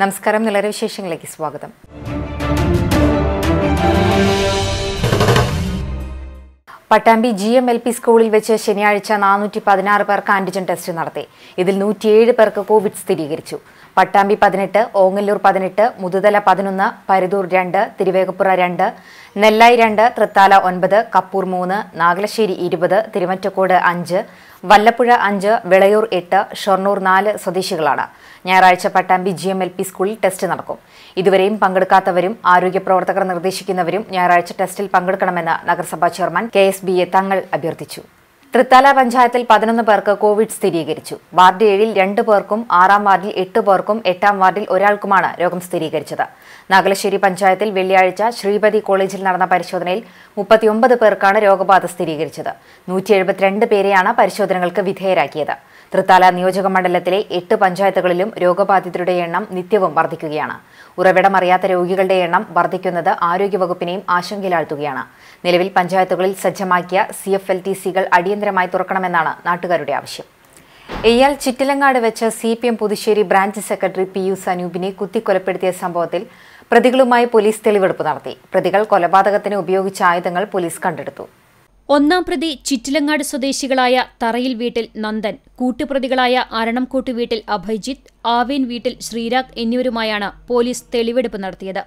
നമസ്കാരം. നിലരെ വിശേഷങ്ങളിലേക്ക് സ്വാഗതം. Pattambi G M L P സ്കൂളിൽ വെച്ച് ശനിയാഴ്ച നാനൂറ്റി പതിനാറ് പേർക്ക് ആന്റിജൻ ടെസ്റ്റ് നടത്തി. ഇതിൽ നൂറ്റിയേഴ് പേർക്ക് കോവിഡ് സ്ഥിരീകരിച്ചു. പട്ടാമ്പി പതിനെട്ട് ഓങ്ങല്ലൂർ പതിനെട്ട് മുതുതല പതിനൊന്ന് പരുതൂർ രണ്ട് തിരുവേഗപ്പുറ രണ്ട് നെല്ലായി രണ്ട് തൃത്താല ഒൻപത് കപ്പൂർ മൂന്ന് നാഗലശ്ശേരി ഇരുപത് തിരുമറ്റക്കോട് അഞ്ച് വല്ലപ്പുഴ അഞ്ച് വിളയൂർ എട്ട് ഷൊർണൂർ നാല് സ്വദേശികളാണ്. ഞായറാഴ്ച Pattambi G M L P സ്കൂളിൽ ടെസ്റ്റ് നടക്കും. ഇതുവരെയും പങ്കെടുക്കാത്തവരും ആരോഗ്യ പ്രവർത്തകർ നിർദ്ദേശിക്കുന്നവരും ഞായറാഴ്ച ടെസ്റ്റിൽ പങ്കെടുക്കണമെന്ന് നഗരസഭാ chairman K S B A Thangal അഭ്യർത്ഥിച്ചു. തൃത്താല പഞ്ചായത്തിൽ പതിനൊന്ന് പേർക്ക് കോവിഡ് സ്ഥിരീകരിച്ചു. വാർഡ് ഏഴിൽ രണ്ട് പേർക്കും ആറാം വാർഡിൽ എട്ട് പേർക്കും എട്ടാം വാർഡിൽ ഒരാൾക്കുമാണ് രോഗം സ്ഥിരീകരിച്ചത്. നാഗലശ്ശേരി പഞ്ചായത്തിൽ വെള്ളിയാഴ്ച ശ്രീപതി കോളേജിൽ നടന്ന പരിശോധനയിൽ മുപ്പത്തിയൊമ്പത് പേർക്കാണ് രോഗബാധ സ്ഥിരീകരിച്ചത്. നൂറ്റി എഴുപത്തിരണ്ട് പേരെയാണ് പരിശോധനകൾക്ക് വിധേയരാക്കിയത്. തൃത്താല നിയോജക മണ്ഡലത്തിലെ എട്ട് പഞ്ചായത്തുകളിലും രോഗബാധിതരുടെ എണ്ണം നിത്യവും വർദ്ധിക്കുകയാണ് ഉറവിടമറിയാത്ത രോഗികളുടെ എണ്ണം വർദ്ധിക്കുന്നത് ആരോഗ്യവകുപ്പിനെയും ആശങ്കയിലാഴ്ത്തുകയാണ്. നിലവിൽ പഞ്ചായത്തുകളിൽ സജ്ജമാക്കിയ സി എഫ് എൽ ടി സികൾ അടിയന്തരമായി തുറക്കണമെന്നാണ് നാട്ടുകാരുടെ ആവശ്യം. എയ്യാൽ ചിറ്റിലങ്ങാട് വെച്ച് C P M Puthussery branch secretary P U സനൂപിനെ കുത്തിക്കൊലപ്പെടുത്തിയ സംഭവത്തിൽ പ്രതികളുമായി പോലീസ് തെളിവെടുപ്പ് നടത്തി. പ്രതികൾ കൊലപാതകത്തിന് ഉപയോഗിച്ച ആയുധങ്ങൾ പോലീസ് കണ്ടെടുത്തു. ഒന്നാം പ്രതി ചിറ്റിലങ്ങാട് സ്വദേശികളായ തറയിൽ വീട്ടിൽ നന്ദൻ കൂട്ടുപ്രതികളായ അരണംകോട്ട് വീട്ടിൽ അഭയ്ജിത്ത് ആവേൻ വീട്ടിൽ ശ്രീരാഗ് എന്നിവരുമായാണ് പോലീസ് തെളിവെടുപ്പ് നടത്തിയത്.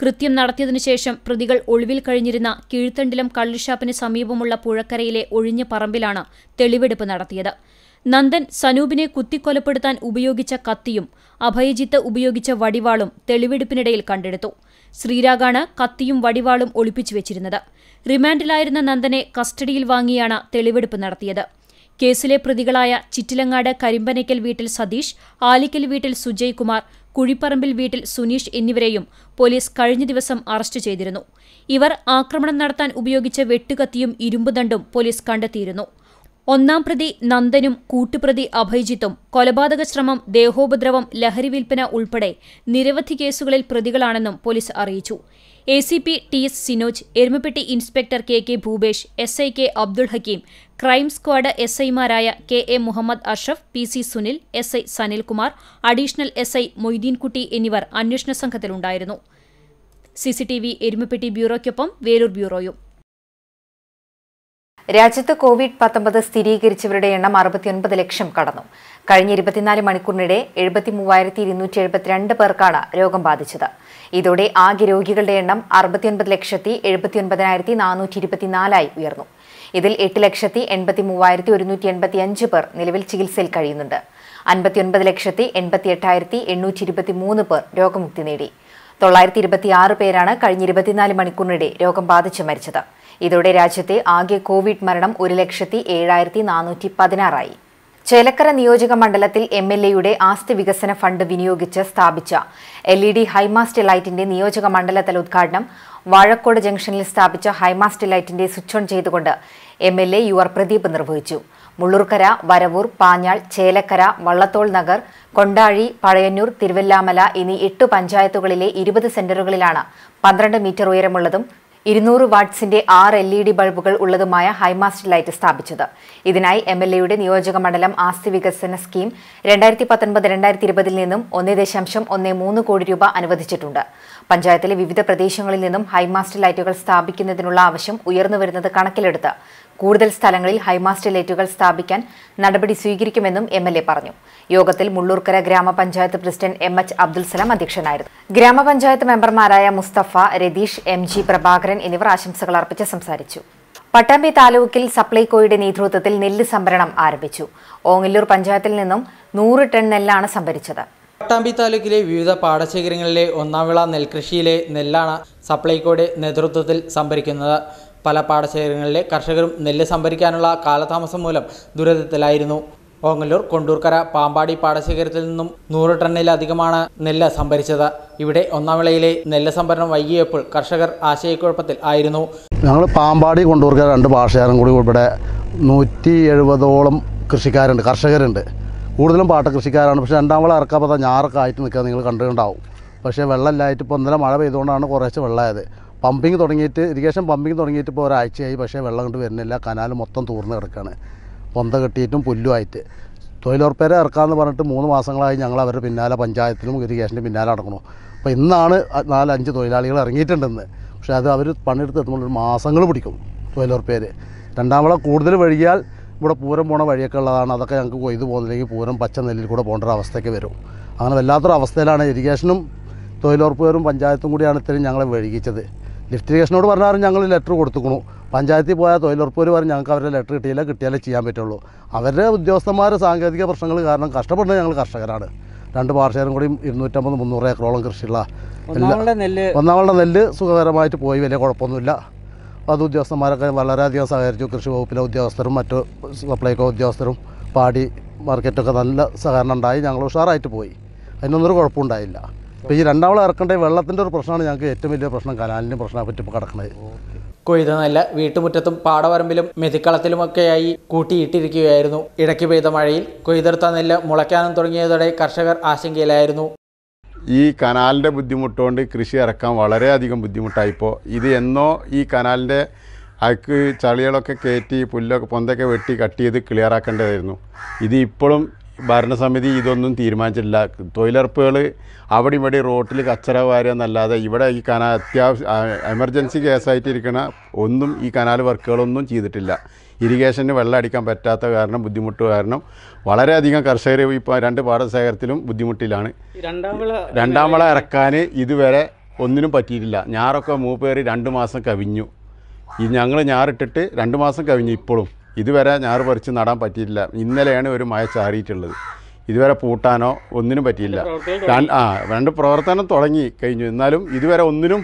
കൃത്യം നടത്തിയതിനുശേഷം പ്രതികൾ ഒളിവിൽ കഴിഞ്ഞിരുന്ന കീഴ്ത്തണ്ടിലം കള്ളുഷാപ്പിന് സമീപമുള്ള പുഴക്കരയിലെ ഒഴിഞ്ഞ പറമ്പിലാണ് തെളിവെടുപ്പ് നടത്തിയത്. നന്ദൻ സനൂപിനെ കുത്തിക്കൊലപ്പെടുത്താൻ ഉപയോഗിച്ച കത്തിയും അഭയജിത്ത് ഉപയോഗിച്ച വടിവാളും തെളിവെടുപ്പിനിടയിൽ കണ്ടെടുത്തു. ശ്രീരാഗാണ് കത്തിയും വടിവാളും ഒളിപ്പിച്ചു വെച്ചിരുന്നത്. റിമാൻഡിലായിരുന്ന നന്ദനെ കസ്റ്റഡിയിൽ വാങ്ങിയാണ് തെളിവെടുപ്പ് നടത്തിയത്. കേസിലെ പ്രതികളായ ചിറ്റിലങ്ങാട് കരിമ്പനയ്ക്കൽ വീട്ടിൽ സതീഷ് ആലിക്കൽ വീട്ടിൽ സുജയ് കുമാർ കുഴിപ്പറമ്പിൽ വീട്ടിൽ സുനീഷ് എന്നിവരെയും പോലീസ് കഴിഞ്ഞ ദിവസം അറസ്റ്റ് ചെയ്തിരുന്നു. ഇവർ ആക്രമണം നടത്താൻ ഉപയോഗിച്ച വെട്ടുകത്തിയും ഇരുമ്പുദണ്ടും പോലീസ് കണ്ടെത്തിയിരുന്നു. ഒന്നാം പ്രതി നന്ദനും കൂട്ടുപ്രതി അഭയ്ജിത്തും കൊലപാതക ശ്രമം ദേഹോപദ്രവം ലഹരി വിൽപ്പന ഉൾപ്പെടെ നിരവധി കേസുകളിൽ പ്രതികളാണെന്നും പോലീസ് അറിയിച്ചു. A C P T S Sinoj Erumappetty inspector K K Bhupesh S I K Abdul Hakeem crime squad S ഐമാരായ K A Muhammad Ashraf P C Sunil S I Sanilkumar additional S I Moideenkutty എന്നിവർ അന്വേഷണ സംഘത്തിലുണ്ടായിരുന്നു CCTV Erumapetty ബ്യൂറോയ്ക്കൊപ്പം വേലൂർ ബ്യൂറോയും. രാജ്യത്ത് Covid പത്തൊമ്പത് സ്ഥിരീകരിച്ചവരുടെ എണ്ണം അറുപത്തിയൊൻപത് ലക്ഷം കടന്നു. കഴിഞ്ഞ ഇരുപത്തിനാല് മണിക്കൂറിനിടെ എഴുപത്തി മൂവായിരത്തി ഇരുന്നൂറ്റി എഴുപത്തിരണ്ട് പേർക്കാണ് രോഗം ബാധിച്ചത്. ഇതോടെ ആകെ രോഗികളുടെ എണ്ണം അറുപത്തിയൊൻപത് ലക്ഷത്തി എഴുപത്തിയൊൻപതിനായിരത്തി നാനൂറ്റി ഇരുപത്തിനാലായി ഉയർന്നു. ഇതിൽ എട്ട് ലക്ഷത്തി എൺപത്തി മൂവായിരത്തി ഒരുന്നൂറ്റി എൺപത്തി അഞ്ച് പേർ നിലവിൽ ചികിത്സയിൽ കഴിയുന്നുണ്ട്. അൻപത്തിയൊൻപത് ലക്ഷത്തി എൺപത്തി എട്ടായിരത്തി എണ്ണൂറ്റി ഇരുപത്തി മൂന്ന് പേർ രോഗമുക്തി നേടി. തൊള്ളായിരത്തി ഇരുപത്തിയാറ് പേരാണ് കഴിഞ്ഞ ഇരുപത്തിനാല് മണിക്കൂറിനിടെ രോഗം ബാധിച്ച് മരിച്ചത്. ഇതോടെ രാജ്യത്തെ ആകെ കോവിഡ് മരണം ഒരു ലക്ഷത്തി ഏഴായിരത്തി നാനൂറ്റി പതിനാറായി. ചേലക്കര നിയോജക മണ്ഡലത്തിൽ എം എൽ എയുടെ ആസ്തി വികസന ഫണ്ട് വിനിയോഗിച്ച് സ്ഥാപിച്ച എൽ ഇ ഡി ഹൈമാസ്റ്റ് ലൈറ്റിന്റെ നിയോജക മണ്ഡലതല ഉദ്ഘാടനം വാഴക്കോട് ജംഗ്ഷനിൽ സ്ഥാപിച്ച ഹൈമാസ്റ്റ് ലൈറ്റിന്റെ സ്വിച്ച് ഓൺ ചെയ്തുകൊണ്ട് M L A U R Pradeep നിർവഹിച്ചു. മുള്ളൂർക്കര വരവൂർ പാഞ്ഞാൾ ചേലക്കര വള്ളത്തോൾ നഗർ കൊണ്ടാഴി പഴയന്നൂർ തിരുവല്ലാമല എന്നീ എട്ട് പഞ്ചായത്തുകളിലെ ഇരുപത് സെന്ററുകളിലാണ് പന്ത്രണ്ട് മീറ്റർ ഉയരമുള്ളതും ഇരുന്നൂറ് വാട്ട്സിന്റെ ആറ് എൽ ഇ ഡി ബൾബുകൾ ഉള്ളതുമായ ഹൈമാസ്റ്റ് ലൈറ്റ് സ്ഥാപിച്ചത്. ഇതിനായി എം എൽ എയുടെ നിയോജക മണ്ഡലം ആസ്തി വികസന സ്കീം രണ്ടായിരത്തി പത്തൊൻപത് രണ്ടായിരത്തി ഇരുപതിൽ നിന്നും ഒന്നേ ദശാംശം ഒന്നേ മൂന്ന് കോടി രൂപ അനുവദിച്ചിട്ടുണ്ട്. പഞ്ചായത്തിലെ വിവിധ പ്രദേശങ്ങളിൽ നിന്നും ഹൈമാസ്റ്റ് ലൈറ്റുകൾ സ്ഥാപിക്കുന്നതിനുള്ള ആവശ്യം ഉയർന്നുവരുന്നത് കണക്കിലെടുത്ത് കൂടുതൽ സ്ഥലങ്ങളിൽ ഹൈമാസ്റ്റ് ലൈറ്റുകൾ സ്ഥാപിക്കാൻ നടപടി സ്വീകരിക്കുമെന്നും എം എൽ എ പറഞ്ഞു. യോഗത്തിൽ മുള്ളൂർക്കര ഗ്രാമപഞ്ചായത്ത് president M H Abdul Salam അധ്യക്ഷനായിരുന്നു. ഗ്രാമപഞ്ചായത്ത് മെമ്പർമാരായ മുസ്തഫ രതീഷ് എം ജി പ്രഭാകരൻ എന്നിവർ ആശംസകൾ അർപ്പിച്ച് സംസാരിച്ചു. പട്ടാമ്പി താലൂക്കിൽ സപ്ലൈകോയുടെ നേതൃത്വത്തിൽ നെല്ല് സംഭരണം ആരംഭിച്ചു. ഓങ്ങല്ലൂർ പഞ്ചായത്തിൽ നിന്നും നൂറ് ടൺ നെല്ലാണ് സംഭരിച്ചത്. പട്ടാമ്പി താലൂക്കിലെ വിവിധ പാടശേഖരങ്ങളിലെ ഒന്നാം വിള നെൽകൃഷിയിലെ നെല്ലാണ് സപ്ലൈകോയുടെ നേതൃത്വത്തിൽ സംഭരിക്കുന്നത്. പല പാടശേഖരങ്ങളിലെ കർഷകരും നെല്ല് സംഭരിക്കാനുള്ള കാലതാമസം മൂലം ദുരിതത്തിലായിരുന്നു. ഓങ്ങല്ലൂർ കൊണ്ടൂർക്കര പാമ്പാടി പാടശേഖരത്തിൽ നിന്നും നൂറ് ടണ്ണിലധികമാണ് നെല്ല് സംഭരിച്ചത്. ഇവിടെ ഒന്നാം വിളയിലെ നെല്ല് സംഭരണം വൈകിയപ്പോൾ കർഷകർ ആശയക്കുഴപ്പത്തിൽ ആയിരുന്നു. ഞങ്ങൾ പാമ്പാടി കൊണ്ടൂർക്കര രണ്ട് പാടശേഖരം കൂടി ഇവിടെ നൂറ്റി എഴുപതോളം കൃഷിക്കാരുണ്ട് കർഷകരുണ്ട്. കൂടുതലും പാട്ട കൃഷിക്കാരാണ്. പക്ഷേ രണ്ടാം വളം ഇറക്കാപ്പത്ത ഞാറൊക്കെ ആയിട്ട് നിൽക്കുക നിങ്ങൾ കണ്ടിട്ടുണ്ടാവും. പക്ഷേ വെള്ളമില്ലായിട്ട് ഇപ്പോൾ ഇന്നലെ മഴ പെയ്തുകൊണ്ടാണ് കുറേശ്ശെ വെള്ളമായത്. പമ്പിങ് തുടങ്ങിയിട്ട് ഇറിഗേഷൻ പമ്പിങ് തുടങ്ങിയിട്ട് ഇപ്പോൾ ഒരാഴ്ചയായി. പക്ഷേ വെള്ളം കൊണ്ട് വരുന്നില്ല. കനാൽ മൊത്തം തൂർന്ന് കിടക്കുകയാണ് പൊന്ത കെട്ടിയിട്ടും പുല്ലുമായിട്ട്. തൊഴിലുറപ്പേരെ ഇറക്കാമെന്ന് പറഞ്ഞിട്ട് മൂന്ന് മാസങ്ങളായി ഞങ്ങൾ അവരുടെ പിന്നാലെ പഞ്ചായത്തിലും ഇറിഗേഷന്റെ പിന്നാലെ നടക്കണു അപ്പോൾ ഇന്നാണ് നാലഞ്ച് തൊഴിലാളികൾ ഇറങ്ങിയിട്ടുണ്ടെന്ന്. പക്ഷേ അത് അവർ പണിയെടുത്ത് എത്തുമ്പോൾ ഒരു മാസങ്ങൾ പിടിക്കും തൊഴിലുറപ്പേര്. രണ്ടാമത് കൂടുതൽ വഴിയാൽ ഇവിടെ പൂരം പോണ വഴിയൊക്കെ ഉള്ളതാണ്. അതൊക്കെ ഞങ്ങൾക്ക് കൊയ്ത് പോകുന്നില്ലെങ്കിൽ പൂരം പച്ച നെല്ലിൽ കൂടെ പോകേണ്ട ഒരു അവസ്ഥയ്ക്ക് വരും. അങ്ങനെ വല്ലാത്തൊരു അവസ്ഥയിലാണ് ഇറിഗേഷനും തൊഴിലുറപ്പുകാരും പഞ്ചായത്തും കൂടിയാണ് ഇത്രയും ഞങ്ങളെ വഴുകിച്ചത് ലിഫ്റ്റ് ഇറിഗേഷനോട് പറഞ്ഞാലും ഞങ്ങൾ ലെറ്റർ കൊടുത്തുക്കണു. പഞ്ചായത്തിൽ പോയാൽ തൊഴിലുറപ്പുകാർ പറഞ്ഞ് ഞങ്ങൾക്ക് അവരുടെ ലെറ്റർ കിട്ടിയില്ല കിട്ടിയാലേ ചെയ്യാൻ പറ്റുള്ളൂ. അവരുടെ ഉദ്യോഗസ്ഥന്മാർ സാങ്കേതിക പ്രശ്നങ്ങൾ കാരണം കഷ്ടപ്പെടുന്നത് ഞങ്ങൾ കർഷകരാണ്. രണ്ട് പാർശ്വരും കൂടി ഇരുന്നൂറ്റമ്പത് മുന്നൂറ് ഏക്കറോളം കൃഷിയുള്ള ഒന്നാമത്തെ നെല്ല് സുഖകരമായിട്ട് പോയി വലിയ കുഴപ്പമൊന്നുമില്ല. അത് ഉദ്യോഗസ്ഥന്മാരൊക്കെ വളരെയധികം സഹകരിച്ചു. കൃഷി വകുപ്പിലെ ഉദ്യോഗസ്ഥരും മറ്റു സപ്ലൈകോ ഉദ്യോഗസ്ഥരും പാടി മാർക്കറ്റൊക്കെ നല്ല സഹകരണം ഉണ്ടായി. ഞങ്ങൾ ഉഷാറായിട്ട് പോയി. അതിനൊന്നും ഒരു കുഴപ്പമുണ്ടായില്ല അപ്പോൾ ഈ രണ്ടാമത് ഇറക്കേണ്ട വെള്ളത്തിന്റെ ഒരു പ്രശ്നമാണ് ഞങ്ങൾക്ക് ഏറ്റവും വലിയ പ്രശ്നം. കനാലിന്റെ പ്രശ്നത്തെ പറ്റി ഇപ്പോൾ കിടക്കുന്നത്. കൊയ്ത നല്ല വീട്ടുമുറ്റത്തും പാടവരമ്പിലും മെതിക്കളത്തിലുമൊക്കെയായി കൂട്ടിയിട്ടിരിക്കുകയായിരുന്നു. ഇടയ്ക്ക് പെയ്ത മഴയിൽ കൊയ്തെടുത്ത നെല്ല് മുളയ്ക്കാനും തുടങ്ങിയതോടെ കർഷകർ ആശങ്കയിലായിരുന്നു. ഈ കനാലിന്റെ ബുദ്ധിമുട്ടുകൊണ്ട് കൃഷി ഇറക്കാൻ വളരെയധികം ബുദ്ധിമുട്ടായിപ്പോൾ ഇത് എന്നോ ഈ കനാലിന്റെ അക്ക് ചളികളൊക്കെ കയറ്റി പുല്ലൊക്കെ പൊന്തൊക്കെ വെട്ടി കട്ട് ചെയ്ത് ക്ലിയർ ആക്കേണ്ടതായിരുന്നു ഇത് ഇപ്പോഴും ഭരണസമിതി ഇതൊന്നും തീരുമാനിച്ചിട്ടില്ല. തൊഴിലുറപ്പുകൾ അവിടെ ഇവിടെ റോട്ടിൽ കച്ചറ വാരുക എന്നല്ലാതെ ഇവിടെ ഈ കനാൽ അത്യാവശ്യം എമർജൻസി കേസായിട്ടിരിക്കണ ഒന്നും ഈ കനാൽ വർക്കുകളൊന്നും ചെയ്തിട്ടില്ല. ഇറിഗേഷന് വെള്ളം അടിക്കാൻ പറ്റാത്ത കാരണം ബുദ്ധിമുട്ട് കാരണം വളരെയധികം കർഷകർ ഇപ്പോൾ രണ്ട് പാടശേഖരത്തിലും ബുദ്ധിമുട്ടിലാണ്. രണ്ടാം വിള ഇറക്കാൻ ഇതുവരെ ഒന്നിനും പറ്റിയിട്ടില്ല. ഞാറൊക്കെ മൂപ്പേറി രണ്ട് മാസം കവിഞ്ഞു. ഈ ഞങ്ങൾ ഞാറിട്ടിട്ട് രണ്ട് മാസം കവിഞ്ഞു ഇപ്പോഴും ഇതുവരെ ഞാറ് പറിച്ച് നടാൻ പറ്റിയിട്ടില്ല. ഇന്നലെയാണ് ഒരു മഴ ചാറിയിട്ടുള്ളത്. ഇതുവരെ പൂട്ടാനോ ഒന്നിനും പറ്റിയില്ല. ആ രണ്ട് പ്രവർത്തനം തുടങ്ങി കഴിഞ്ഞു. എന്നാലും ഇതുവരെ ഒന്നിനും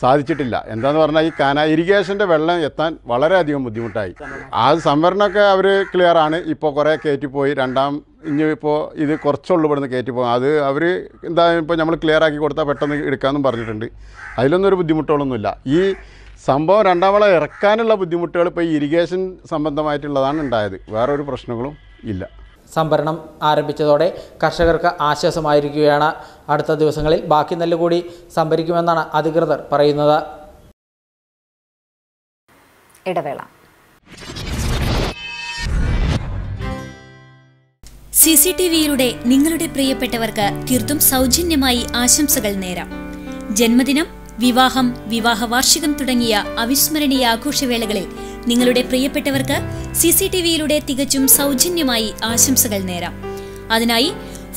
സാധിച്ചിട്ടില്ല. എന്താന്ന് പറഞ്ഞാൽ ഈ കാന ഇറിഗേഷന്റെ വെള്ളം എത്താൻ വളരെയധികം ബുദ്ധിമുട്ടായി. ആ സംവരണമൊക്കെ അവർ ക്ലിയർ ആണ്. ഇപ്പോൾ കുറേ കയറ്റിപ്പോയി രണ്ടാം ഇനി ഇപ്പോൾ ഇത് കുറച്ചുള്ളൂ ഇവിടുന്ന് കയറ്റിപ്പോകും അത് അവർ എന്താ ഇപ്പോൾ നമ്മൾ ക്ലിയർ ആക്കി കൊടുത്താൽ പെട്ടെന്ന് എടുക്കാമെന്നും പറഞ്ഞിട്ടുണ്ട്. അതിലൊന്നും ഒരു ബുദ്ധിമുട്ടുകളൊന്നുമില്ല. ഈ സംഭവം രണ്ടാം വളം ഇറക്കാനുള്ള ബുദ്ധിമുട്ടുകൾ ഇപ്പോൾ ഈ ഇറിഗേഷൻ സംബന്ധമായിട്ടുള്ളതാണ് ഉണ്ടായത്. വേറൊരു പ്രശ്നങ്ങളും ഇല്ല. സംഭരണം ആരംഭിച്ചതോടെ കർഷകർക്ക് ആശ്വാസമായിരിക്കുകയാണ്. അടുത്ത ദിവസങ്ങളിൽ ബാക്കി നെല്ല് കൂടി സംഭരിക്കുമെന്നാണ് അധികൃതർ പറയുന്നത്. ഇടവേള. സി സി ടി വിയിലൂടെ നിങ്ങളുടെ പ്രിയപ്പെട്ടവർക്ക് തീർത്തും സൗജന്യമായി ആശംസകൾ നേരാം. ജന്മദിനം വിവാഹം വിവാഹ വാർഷികം തുടങ്ങിയ അവിസ്മരണീയ ആഘോഷവേളകളിൽ നിങ്ങളുടെ പ്രിയപ്പെട്ടവർക്ക് സി സി ടി വിയിലൂടെ തികച്ചും സൗജന്യമായി ആശംസകൾ നേരാം. അതിനായി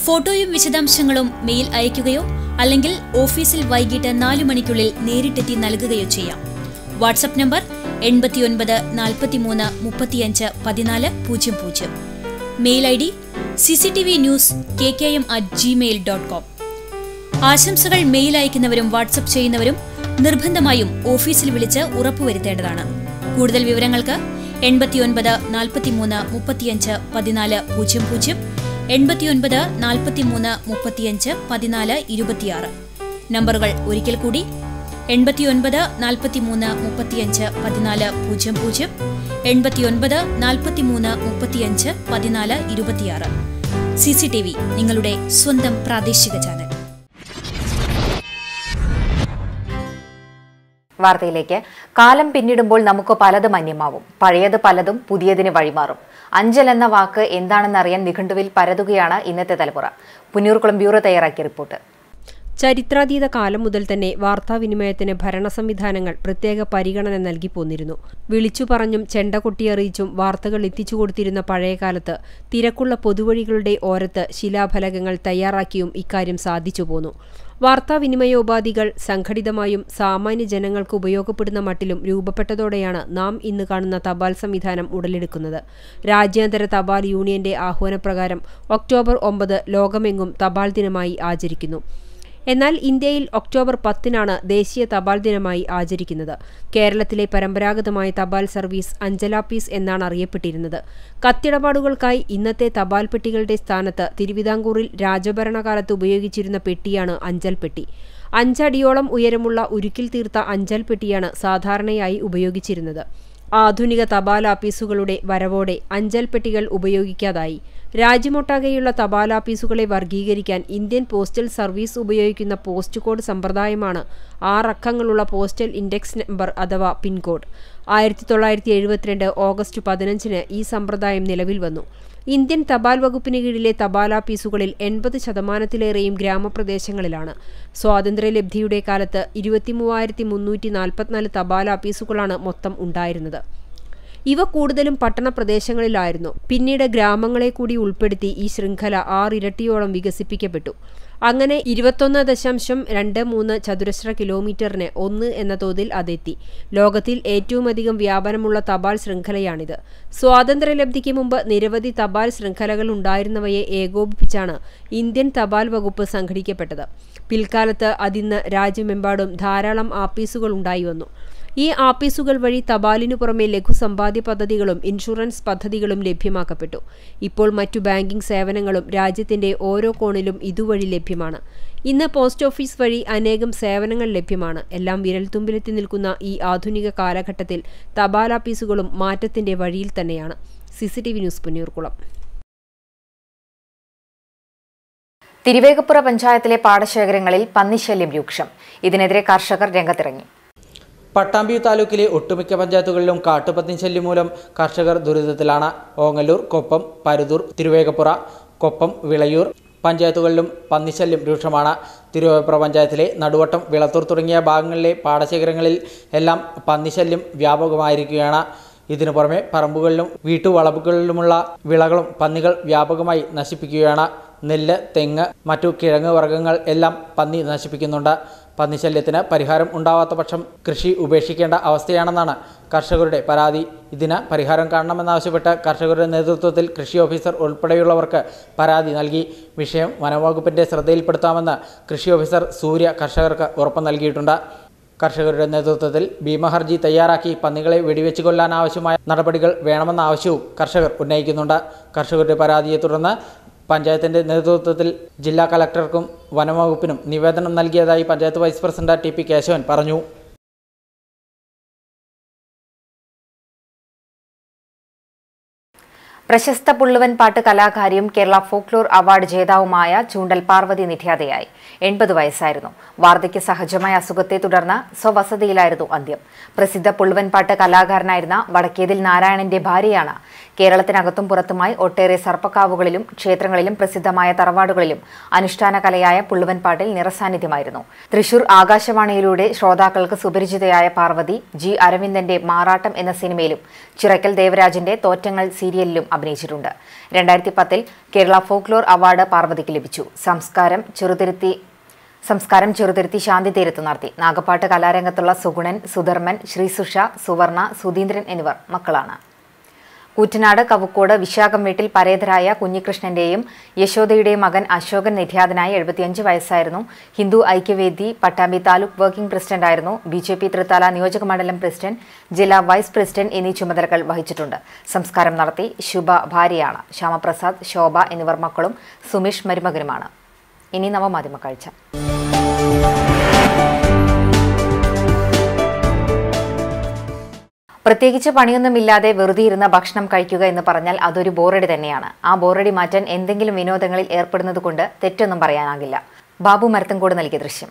ഫോട്ടോയും വിശദാംശങ്ങളും മെയിൽ അയയ്ക്കുകയോ അല്ലെങ്കിൽ ഓഫീസിൽ വൈകിട്ട് നാലു മണിക്കുള്ളിൽ നേരിട്ടെത്തി നൽകുകയോ ചെയ്യാം. വാട്സപ്പ് നമ്പർ എൺപത്തിയൊൻപത് നാൽപ്പത്തിമൂന്ന് മുപ്പത്തിയഞ്ച് പതിനാല് പൂജ്യം പൂജ്യം. Mail I D C C T V news K K M at Gmail dot com ആശംസകൾ മെയിൽ അയക്കുന്നവരും വാട്സപ്പ് ചെയ്യുന്നവരും നിർബന്ധമായും ഓഫീസിൽ വിളിച്ച് ഉറപ്പുവരുത്തേണ്ടതാണ്. കൂടുതൽ വിവരങ്ങൾക്ക് എൺപത്തിയൊൻപത് നാൽപ്പത്തിമൂന്ന് മുപ്പത്തിയഞ്ച് പതിനാല് പൂജ്യം പൂജ്യം എൺപത്തിയൊൻപത് നാൽപ്പത്തിമൂന്ന് മുപ്പത്തിയഞ്ച് പതിനാല് ഇരുപത്തിയാറ്. നമ്പറുകൾ ഒരിക്കൽ കൂടി എൺപത്തിയൊൻപത് നാൽപ്പത്തിമൂന്ന് മുപ്പത്തിയഞ്ച് പതിനാല് പൂജ്യം പൂജ്യം എൺപത്തിയൊൻപത് നാൽപ്പത്തിമൂന്ന് മുപ്പത്തിയഞ്ച് പതിനാല് ഇരുപത്തിയാറ്. സി സി ടി വി നിങ്ങളുടെ സ്വന്തം പ്രാദേശിക ചാനൽ. വാർത്തയിലേക്ക്. കാലം പിന്നിടുമ്പോൾ നമുക്ക് പലതും അന്യമാവും. പഴയത് പലതും പുതിയതിന് വഴിമാറും. അഞ്ചൽ എന്ന വാക്ക് എന്താണെന്നറിയാൻ നിഘണ്ടുവിൽ പരതുകയാണ് ഇന്നത്തെ തലമുറ. പുന്നൂർക്കുളം ബ്യൂറോ തയ്യാറാക്കിയ റിപ്പോർട്ട്. ചരിത്രാതീത കാലം മുതൽ തന്നെ വാർത്താവിനിമയത്തിന് ഭരണ സംവിധാനങ്ങൾ പ്രത്യേക പരിഗണന നൽകി പോന്നിരുന്നു. വിളിച്ചു പറഞ്ഞും ചെണ്ട കൊട്ടിയറിയിച്ചും വാർത്തകൾ എത്തിച്ചു കൊടുത്തിരുന്ന പഴയകാലത്ത് തിരക്കുള്ള പൊതുവഴികളുടെ ഓരത്ത് ശിലാഫലകങ്ങൾ തയ്യാറാക്കിയും ഇക്കാര്യം സാധിച്ചു പോന്നു. വാർത്താവിനിമയോപാധികൾ സംഘടിതമായും സാമാന്യ ജനങ്ങൾക്ക് ഉപയോഗപ്പെടുന്ന മട്ടിലും രൂപപ്പെട്ടതോടെയാണ് നാം ഇന്ന് കാണുന്ന തപാൽ സംവിധാനം ഉടലെടുക്കുന്നത്. രാജ്യാന്തര തപാൽ യൂണിയന്റെ ആഹ്വാനപ്രകാരം ഒക്ടോബർ ഒമ്പത് ലോകമെങ്ങും തപാൽ ദിനമായി ആചരിക്കുന്നു. എന്നാൽ ഇന്ത്യയിൽ ഒക്ടോബർ പത്തിനാണ് ദേശീയ തപാൽ ദിനമായി ആചരിക്കുന്നത്. കേരളത്തിലെ പരമ്പരാഗതമായ തപാൽ സർവീസ് അഞ്ചലാപ്പീസ് എന്നാണ് അറിയപ്പെട്ടിരുന്നത്. കത്തിടപാടുകൾക്കായി ഇന്നത്തെ തപാൽ പെട്ടികളുടെ സ്ഥാനത്ത് തിരുവിതാംകൂറിൽ രാജഭരണകാലത്ത് ഉപയോഗിച്ചിരുന്ന പെട്ടിയാണ് അഞ്ചൽ പെട്ടി. അഞ്ചടിയോളം ഉയരമുള്ള ഉരുക്കിൽ തീർത്ത അഞ്ചൽ പെട്ടിയാണ് സാധാരണയായി ഉപയോഗിച്ചിരുന്നത്. ആധുനിക തപാൽ ആപ്പീസുകളുടെ വരവോടെ അഞ്ചൽ പെട്ടികൾ ഉപയോഗിക്കാതായി. രാജ്യമൊട്ടാകെയുള്ള തപാൽ ആപ്പീസുകളെ വർഗീകരിക്കാൻ ഇന്ത്യൻ പോസ്റ്റൽ സർവീസ് ഉപയോഗിക്കുന്ന പോസ്റ്റ് കോഡ് സമ്പ്രദായമാണ് ആറക്കങ്ങളുള്ള പോസ്റ്റൽ ഇൻഡെക്സ് നമ്പർ അഥവാ പിൻകോഡ് ആയിരത്തി തൊള്ളായിരത്തി എഴുപത്തിരണ്ട് ഓഗസ്റ്റ് പതിനഞ്ചിന് ഈ സമ്പ്രദായം നിലവിൽ വന്നു. ഇന്ത്യൻ തപാൽ വകുപ്പിന് കീഴിലെ തപാലാപ്പീസുകളിൽ എൺപത് ശതമാനത്തിലേറെയും ഗ്രാമപ്രദേശങ്ങളിലാണ്. സ്വാതന്ത്ര്യലബ്ധിയുടെ കാലത്ത് ഇരുപത്തിമൂവായിരത്തി മുന്നൂറ്റി നാൽപ്പത്തിനാല് തപാലാപ്പീസുകളാണ് മൊത്തം ഉണ്ടായിരുന്നത്. ഇവ കൂടുതലും പട്ടണ പ്രദേശങ്ങളിലായിരുന്നു പിന്നീട് ഗ്രാമങ്ങളെ കൂടി ഉൾപ്പെടുത്തി ഈ ശൃംഖല ആറിരട്ടിയോളം വികസിപ്പിക്കപ്പെട്ടു. അങ്ങനെ ഇരുപത്തൊന്ന് ദശാംശം രണ്ട് മൂന്ന് ചതുരശ്ര കിലോമീറ്ററിന് ഒന്ന് എന്ന തോതിൽ അതെത്തി. ലോകത്തിൽ ഏറ്റവുമധികം വ്യാപനമുള്ള തപാൽ ശൃംഖലയാണിത്. സ്വാതന്ത്ര്യലബ്ധിക്ക് മുമ്പ് നിരവധി തപാൽ ശൃംഖലകൾ ഉണ്ടായിരുന്നവയെ ഏകോപിപ്പിച്ചാണ് ഇന്ത്യൻ തപാൽ വകുപ്പ് സംഘടിക്കപ്പെട്ടത്. പിൽക്കാലത്ത് അതിന്ന് രാജ്യമെമ്പാടും ധാരാളം ആപ്പീസുകൾ ഉണ്ടായി വന്നു. ഈ ആപ്പീസുകൾ വഴി തപാലിനു പുറമെ ലഘുസമ്പാദ്യ പദ്ധതികളും ഇൻഷുറൻസ് പദ്ധതികളും ലഭ്യമാക്കപ്പെട്ടു. ഇപ്പോൾ മറ്റു ബാങ്കിംഗ് സേവനങ്ങളും രാജ്യത്തിന്റെ ഓരോ കോണിലും ഇതുവഴി ലഭ്യമാണ്. ഇന്ന് പോസ്റ്റ് ഓഫീസ് വഴി അനേകം സേവനങ്ങൾ ലഭ്യമാണ്. എല്ലാം വിരൽത്തുമ്പിലെത്തി നിൽക്കുന്ന ഈ ആധുനിക കാലഘട്ടത്തിൽ തപാലാപ്പീസുകളും മാറ്റത്തിന്റെ വഴിയിൽ തന്നെയാണ്. സിസിടിവി ന്യൂസ് പുന്നൂർകുളം തിരുവേഗപ്പുറ പഞ്ചായത്തിലെ പാടശേഖരങ്ങളിൽ പന്നിശല്യം രൂക്ഷം. ഇതിനെതിരെ കർഷകർ രംഗത്തിറങ്ങി. പട്ടാമ്പി താലൂക്കിലെ ഒട്ടുമിക്ക പഞ്ചായത്തുകളിലും കാട്ടുപന്നി ശല്യം മൂലം കർഷകർ ദുരിതത്തിലാണ്. ഓങ്ങല്ലൂർ കൊപ്പം പരുതൂർ തിരുവേഗപ്പുറ കൊപ്പം വിളയൂർ പഞ്ചായത്തുകളിലും പന്നിശല്യം രൂക്ഷമാണ്. തിരുവേപ്പുറ പഞ്ചായത്തിലെ നടുവട്ടം വിളത്തൂർ തുടങ്ങിയ ഭാഗങ്ങളിലെ പാടശേഖരങ്ങളിൽ എല്ലാം പന്നിശല്യം വ്യാപകമായിരിക്കുകയാണ്. ഇതിനു പുറമെ പറമ്പുകളിലും വീട്ടുവളപ്പുകളിലുമുള്ള വിളകളും പന്നികൾ വ്യാപകമായി നശിപ്പിക്കുകയാണ്. നെല്ല് തെങ്ങ് മറ്റു കിഴങ്ങ് വർഗങ്ങൾ എല്ലാം പന്നി നശിപ്പിക്കുന്നുണ്ട്. പന്നിശല്യത്തിന് പരിഹാരം ഉണ്ടാവാത്ത പക്ഷം കൃഷി ഉപേക്ഷിക്കേണ്ട അവസ്ഥയാണെന്നാണ് കർഷകരുടെ പരാതി. ഇതിന് പരിഹാരം കാണണമെന്നാവശ്യപ്പെട്ട് കർഷകരുടെ നേതൃത്വത്തിൽ കൃഷി ഓഫീസർ ഉൾപ്പെടെയുള്ളവർക്ക് പരാതി നൽകി. വിഷയം വനംവകുപ്പിന്റെ ശ്രദ്ധയിൽപ്പെടുത്താമെന്ന് കൃഷി ഓഫീസർ സൂര്യ കർഷകർക്ക് ഉറപ്പ് നൽകിയിട്ടുണ്ട്. കർഷകരുടെ നേതൃത്വത്തിൽ ഭീമഹർജി തയ്യാറാക്കി പന്നികളെ വെടിവെച്ച് കൊല്ലാൻ ആവശ്യമായ നടപടികൾ വേണമെന്ന ആവശ്യവും കർഷകർ ഉന്നയിക്കുന്നുണ്ട്. കർഷകരുടെ പരാതിയെ തുടർന്ന് പഞ്ചായത്തിന്റെ നേതൃത്വത്തിൽ ജില്ലാ കലക്ടർക്കും വനംവകുപ്പിനും നിവേദനം നൽകിയതായി panchayat vice president T P Keshavan പറഞ്ഞു. പ്രശസ്ത പുള്ളുവൻ പാട്ട് കലാകാരിയും കേരള ഫോക്ലോർ അവാർഡ് ജേതാവുമായ ചൂണ്ടൽ പാർവതി നിര്യാതയായി. എൺപത് വയസ്സായിരുന്നു. വാർദ്ധക്യ സഹജമായ അസുഖത്തെ തുടർന്ന് സ്വവസതിയിലായിരുന്നു അന്ത്യം. പ്രസിദ്ധ പുള്ളുവൻ പാട്ട് കലാകാരനായിരുന്ന വടക്കേതിൽ നാരായണന്റെ ഭാര്യയാണ്. കേരളത്തിനകത്തും പുറത്തുമായി ഒട്ടേറെ സർപ്പക്കാവുകളിലും ക്ഷേത്രങ്ങളിലും പ്രസിദ്ധമായ തറവാടുകളിലും അനുഷ്ഠാന കലയായ പുള്ളുവൻ പാട്ടിൽ നിറസാന്നിധ്യമായിരുന്നു. തൃശൂർ ആകാശവാണിയിലൂടെ ശ്രോതാക്കൾക്ക് സുപരിചിതയായ പാർവതി ജി അരവിന്ദന്റെ മാറാട്ടം എന്ന സിനിമയിലും ചിറക്കൽ ദേവരാജന്റെ തോറ്റങ്ങൾ സീരിയലിലും അഭിനയിച്ചിട്ടുണ്ട്. രണ്ടായിരത്തി പത്തിൽ കേരള ഫോക്ലോർ അവാർഡ് പാർവതിക്ക് ലഭിച്ചു. സംസ്കാരം ചെറുതിരുത്തി സംസ്കാരം ചെറുതിരുത്തി ശാന്തി തീരത്ത് നടത്തി. നാഗപ്പാട്ട് കലാരംഗത്തുള്ള സുഗുണൻ സുധർമ്മൻ ശ്രീസുഷ സുവർണ സുധീന്ദ്രൻ എന്നിവർ മക്കളാണ്. കൂറ്റനാട് കവുക്കോട് വിശാഖം വീട്ടിൽ പരേതരായ കുഞ്ഞികൃഷ്ണന്റെയും യശോദയുടെയും മകൻ അശോകൻ നിര്യാതനായി എഴുപത്തിയഞ്ച് വയസ്സായിരുന്നു. ഹിന്ദു ഐക്യവേദി പട്ടാമ്പി താലൂക്ക് വർക്കിംഗ് പ്രസിഡന്റായിരുന്നു ബി ജെ പി തൃത്താല നിയോജക മണ്ഡലം പ്രസിഡന്റ് ജില്ലാ വൈസ് പ്രസിഡന്റ് എന്നീ ചുമതലകൾ വഹിച്ചിട്ടുണ്ട്. സംസ്കാരം നടത്തി ശുഭ ഭാര്യയാണ്. ശ്യാമപ്രസാദ് ശോഭ എന്നിവർ മക്കളും സുമേഷ് മരുമകനുമാണ്. ഇനി നവമാധ്യമ കാഴ്ച. പ്രത്യേകിച്ച് പണിയൊന്നുമില്ലാതെ വെറുതെ ഇരുന്ന ഭക്ഷണം കഴിക്കുക എന്ന് പറഞ്ഞാൽ അതൊരു ബോറടി തന്നെയാണ്. ആ ബോറടി മാറ്റാൻ എന്തെങ്കിലും വിനോദങ്ങളിൽ ഏർപ്പെടുന്നത് കൊണ്ട് തെറ്റൊന്നും പറയാനാകില്ല. ബാബു മരത്തങ്കോട് നൽകിയ ദൃശ്യം.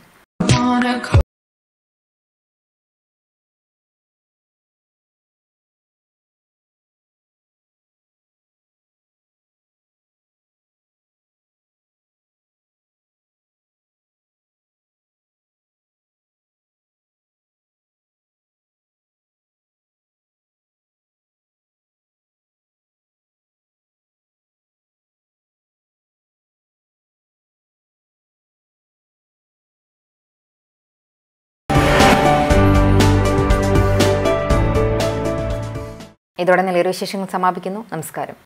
ഇതോടെ നിലയിൽ വിശേഷങ്ങൾ സമാപിക്കുന്നു. നമസ്കാരം.